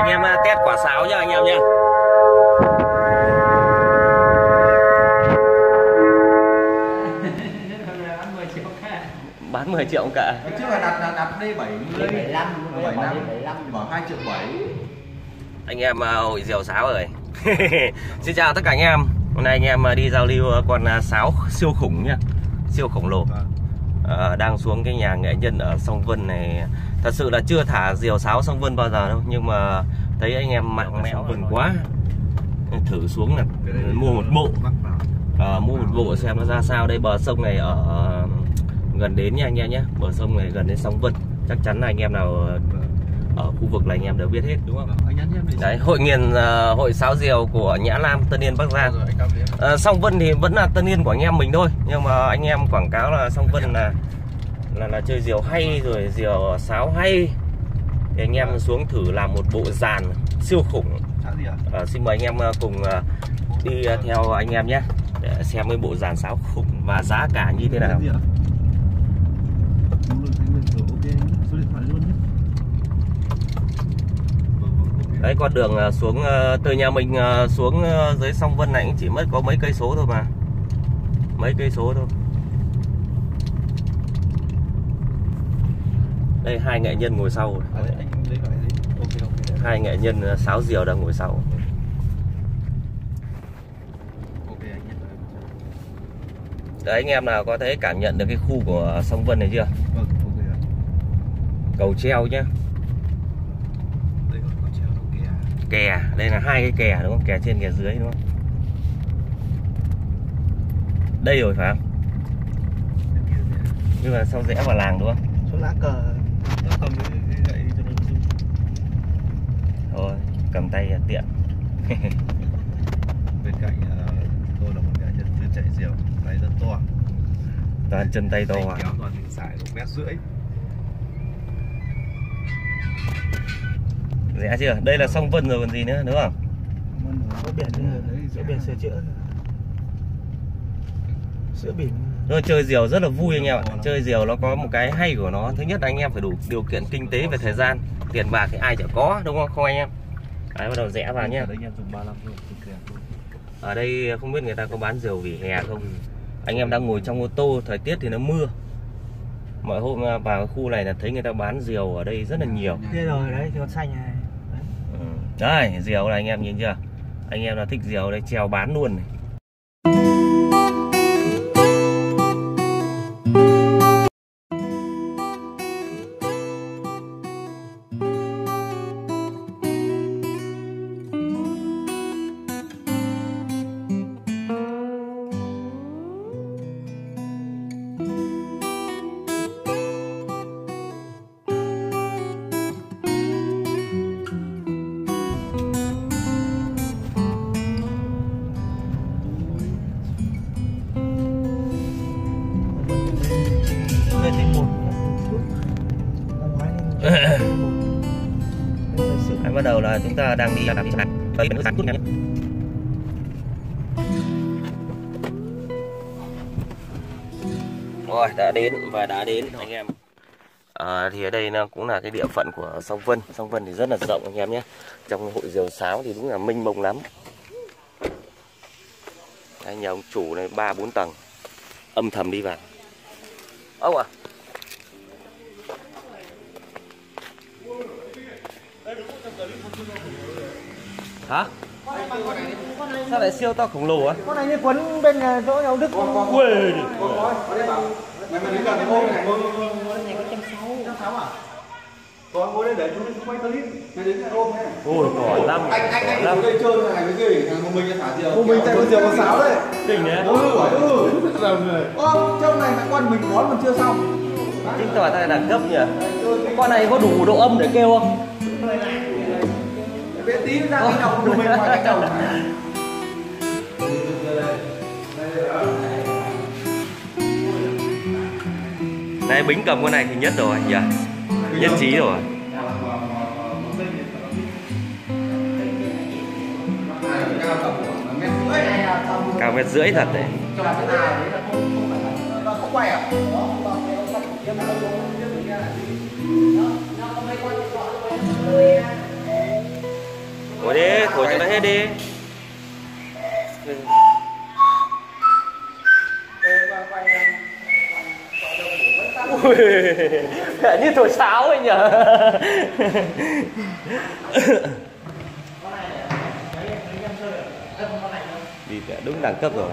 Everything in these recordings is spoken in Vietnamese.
anh em test quả sáo nhá anh em nhá? Bán 10 triệu cả. Trước là đặt đặt đặt đây 70 75 75 75 bảo 2 triệu 7 anh em hội diều sáo rồi. Xin chào tất cả anh em. Hôm nay anh em uh, đi giao lưu uh, con sáo siêu khủng nhá. Siêu khổng lồ Ờ, đang xuống cái nhà nghệ nhân ở sông Vân này. Thật sự là chưa thả diều sáo sông Vân bao giờ đâu nhưng mà thấy anh em mạnh mẽ Vân quá. Thử xuống là mua một bộ. Ờ, mua một bộ xem nó ra sao. Đây bờ sông này ở gần đến nha anh em nhé. Bờ sông này gần đến sông Vân. Chắc chắn là anh em nào ở khu vực này anh em đều biết hết. Đúng không? Đấy hội nghiền ờ, hội sáo diều của Nhã Lam Tân Yên Bắc Giang. Ờ, song Vân thì vẫn là Tân Yên của anh em mình thôi nhưng mà anh em quảng cáo là song Vân là là là chơi diều hay rồi diều sáo hay. Thì anh em xuống thử làm một bộ dàn siêu khủng. Ờ, xin mời anh em cùng ờ, đi ờ, theo anh em nhé để xem cái bộ dàn sáo khủng và giá cả như thế nào. Số điện thoại luôn nhé đấy con đường ờ, xuống ờ, từ nhà mình ờ, xuống dưới sông Vân này cũng chỉ mất có mấy cây số thôi mà. Mấy cây số thôi. Đây hai nghệ nhân ngồi sau. À, đấy, hai nghệ nhân sáo diều đang ngồi sau. Đấy anh em nào có thể cảm nhận được cái khu của sông Vân này chưa? Vâng cầu treo nhá đây còn có treo đâu kìa kè. Đây là hai cái kè đúng không? Kè trên kè dưới đúng không? Đây rồi phải không? Nhưng mà sau rẽ vào làng đúng không? Số lá cờ. Nó cầm gậy cho nó zoom thôi cầm tay tiện. Bên cạnh ờ, tôi là một nghệ nhân chuyên chạy diều. Tay rất to. Toàn chân tay to à. toàn sải một mét rưỡi rẽ chưa? Đây là sông Vân rồi còn gì nữa đúng không? Có biển có biển sửa chữa sữa biển. Rồi chơi diều rất là vui anh em ạ. Chơi diều nó có một cái hay của nó. Thứ nhất là anh em phải đủ điều kiện kinh tế về thời gian. Tiền bạc thì ai chả có đúng không không anh em? Đấy bắt đầu rẽ vào nhé ở đây anh em dùng 35 thôi cực kìa thôi Ở đây không biết người ta có bán diều vỉa hè không. Anh em đang ngồi trong ô tô Thời tiết thì nó mưa. Mọi hôm à, vào khu này là thấy người ta bán diều ở đây rất là nhiều. Rồi đấy thì con xanh này. Đây diều này anh em nhìn chưa? Anh em nào thích diều đây treo bán luôn này. Đấy, bắt đầu là chúng ta đang đi làm đi sạch Đấy, nước sạch chút nhé Rồi đã đến và đã đến anh em. À, Thì ở đây nó cũng là cái địa phận của sông Vân. Sông Vân thì rất là rộng anh em nhé. Trong hội diều sáo thì đúng là mênh mông lắm. Đấy, nhà ông chủ này ba bốn tầng. Âm thầm đi vào. Ông à Hả? Sao lại siêu to khổng lồ á? con này như quấn bên ờ, chỗ nhà ông Đức Quê đi mày mày đứng gần cái ô này còn ngồi đây để chúng chúng quay clip mày đứng này ôm này Ôi cỏ lắm anh anh anh lắm ngồi đây chơi này cái gì thằng một mình thả diều một mình chạy con diều con sáo đấy Kinh đấy ừ ừ ơ trong này thằng con mình bón còn chưa xong Chứng tỏ ta đẳng cấp nhỉ Con này có đủ độ âm để kêu không? Bé tí ra cái đầu của mình ngoài cái đầu Này, Bính cầm con này thì nhất rồi nhỉ? Nhất trí rồi. Cao mét rưỡi thật đấy. trong cái đấy là không không phải là quay à thổi cho nó hết đi. Ui, như thổi sáo ấy nhỉ đi đúng đẳng cấp rồi.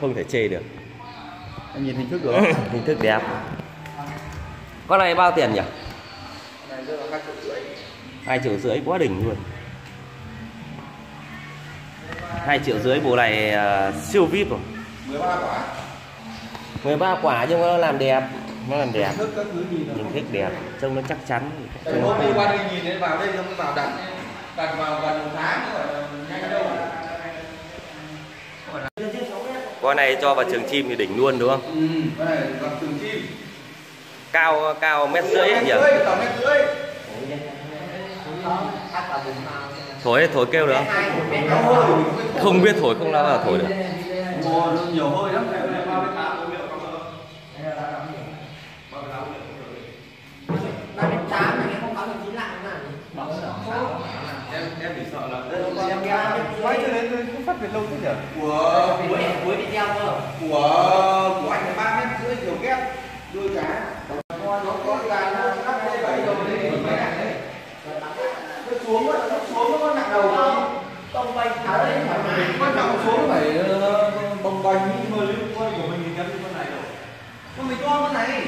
Không thể chê được. Em nhìn hình thức rồi. hình thức đẹp. Con này bao tiền nhỉ? Hai triệu rưỡi quá đỉnh luôn hai triệu rưỡi bộ này à, siêu vip rồi. 13 quả. 13 quả nhưng nó làm đẹp. Nó làm đẹp. Thức các thứ gì hình thức đẹp. trông nó chắc chắn. Trông nó hôm đi qua nhìn thấy vào đây xong mới vào đặt. Đặt vào gần một tháng nữa là nhanh đâu. con này cho vào trường chim thì đỉnh luôn đúng không? Ừ, này chim. cao cao mét rưỡi nhỉ? Rưỡi, tầm mét rưỡi thổi thổi kêu được không thổi. không biết thổi không lao vào thổi được nhiều hơi lắm. Quay cho đến cũng phát việt lâu thế nhỉ? Của cuối cuối video cơ. Của của anh là ba mét rưỡi kiểu kép đuôi cá. Nó có là nó cắt đây bảy đầu đây mấy ngàn đấy. Nó xuống nó nó xuống nó có nặng đầu không? Bông bềnh thả đấy thoải mái. Quan trọng xuống phải ờ, bông bềnh nhưng mà lưu quay của mình thì như con này rồi. Con mình to con này.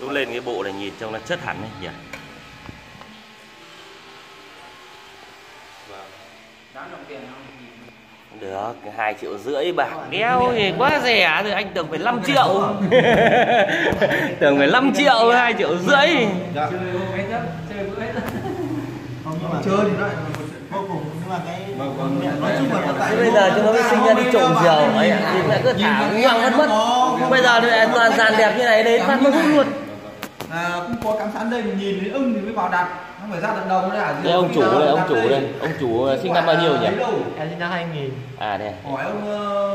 lúc lên cái bộ này nhìn trông nó chất hẳn ấy nhỉ được hai triệu rưỡi bạc. Đeo thì quá rẻ rồi anh tưởng phải 5 triệu. Tưởng phải 5 triệu hai triệu rưỡi. Dạ. chơi thì nó vô cùng nhưng mà cái Vâng, vâng. nói chung là tại bây giờ chúng nó mới sinh ra đi trộm diều ấy ạ. thì lại cứ thả ngoằng mất mất bây giờ toàn dàn đẹp như này đến phát hút luôn. À, cũng có cắm sẵn đây mình nhìn thấy ưng thì mới vào đặt phải ra tận đầu đấy à đây ông chủ đây ông chủ đây. ông chủ sinh năm bao nhiêu nhỉ? Em sinh năm 2000 à đây hỏi ông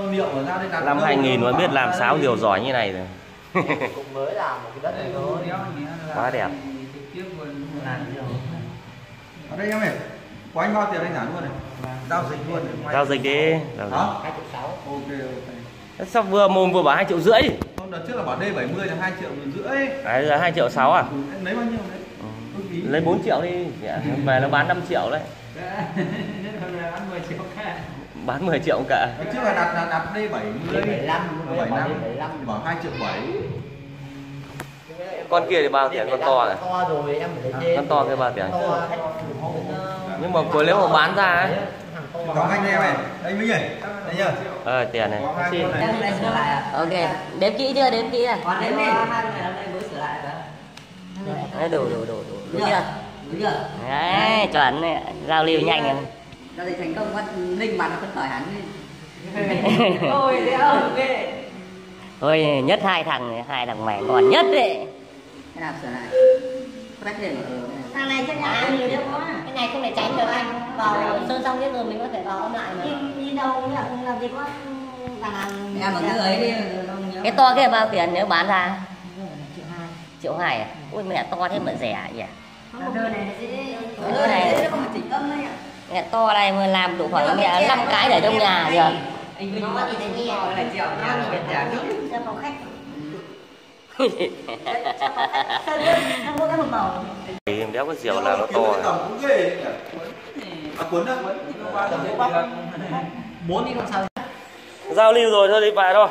uh, liệu ở ra đây đặt năm đâu, 2000 mà biết làm là sáo đây. diều giỏi như này rồi. Cũng mới làm một cái đất này thôi. Quá đẹp. làm nhiều ở đây em này của anh bao tiền anh trả luôn này? Giao dịch luôn giao dịch đi. Giao dịch. triệu sáu. Ok ok. Sao vừa mồm vừa bảo hai triệu rưỡi? Hôm đợt trước là bảo D70 là 2 triệu rưỡi. Đấy giờ hai triệu sáu à? Em lấy bao nhiêu? đấy Ừ. lấy 4 triệu đi. Dạ, về nó bán 5 triệu đấy. Bán 10 triệu cả. Đợt trước là đặt là đặt D70 75 75 75 bảo 2 triệu 7 con kia thì bao tiền? Con to này? To rồi em phải lấy con to kia bao tiền? Nhưng mà cuối nếu mà bán ra ấy. Có anh em này. Đây mới nhỉ đây nhá ờ tiền này. Hai Xin. này. Ok đếm kỹ chưa? Đếm kỹ à? Còn đến đi. đấy đủ đủ đủ đủ đúng chưa? Đúng chưa? đấy chuẩn giao lưu nhanh rồi Giao dịch thành công quá linh mặt nó phấn khởi hẳn ôi thế ok thôi nhất hai thằng hai thằng mày còn nhất đấy. Thế nào sửa lại? Quét liền. Ở thằng này chắc nhà nhiều đấy quá cái này không thể tránh được anh. Vào sơn xong hết rồi mình có thể vào âm lại mà. Đi đâu làm gì có Em ở cái ấy đi nhớ. Cái to kia bao tiền nếu bán ra triệu hai à? Ui mẹ to thế mà rẻ nhỉ? Đơn này nó Đơn này- nó không phải chỉnh âm đấy ạ. Mẹ to này mà làm đủ khoảng mẹ năm cái để trong nhà nhỉ Anh Vinh nó thì thấy to là triệu nhá Biệt trả chút ra phòng khách. Không có cái một màu thì em đéo có diều là nó to à cuốn Muốn đi không sao. Giao lưu rồi thôi đi về thôi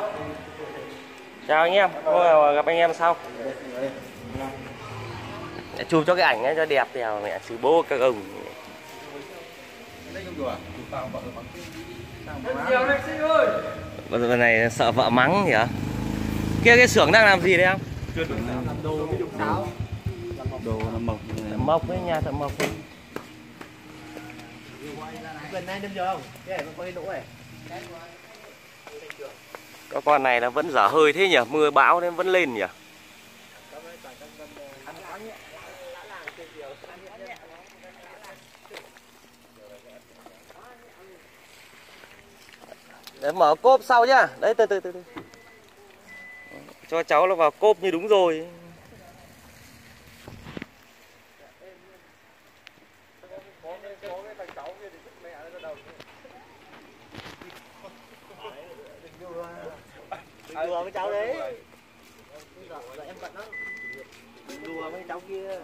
chào anh em hôm gặp anh em sau. Để chụp cho cái ảnh ấy cho đẹp đèo mẹ? Sư bố các ông. Bây giờ này sợ vợ mắng nhỉ? Kia cái xưởng đang làm gì đấy em? Làm đồ đồ làm mộc làm mộc với nhà thợ mộc. Ấy. gần đây đêm giờ không? Cái này nó có cái lỗ này. Các con này nó vẫn dở hơi thế nhỉ? Mưa bão nên vẫn lên nhỉ? Để mở cốp sau nhá. Đấy, từ từ từ từ. Cho cháu nó vào cốp như đúng rồi. Đùa với cháu đấy em lắm đùa với cháu kia.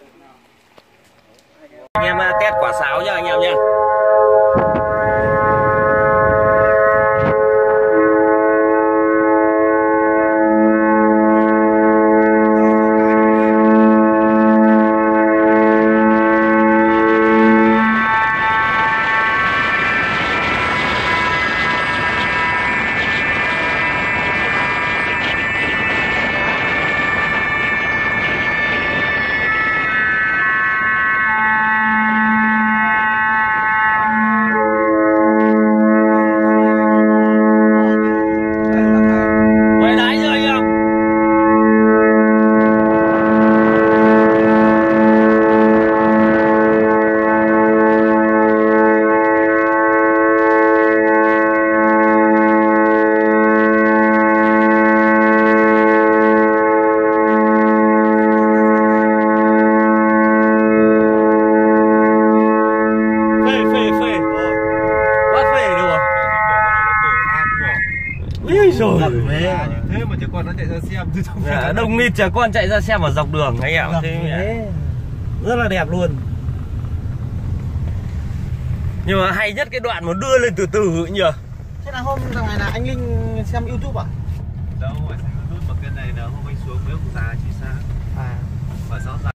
Úi rồi. Thế mà trẻ con nó chạy ra xem chứ không Dạ, đông nghịt trẻ con chạy ra xem ở dọc đường anh em thế rất là đẹp luôn. Nhưng mà hay nhất cái đoạn mà đưa lên từ từ nhỉ thế là hôm này là anh linh xem youtube à? Đâu phải xem youtube mà cái này là hôm anh xuống mấy ông già chỉ xa. À. Và sáu già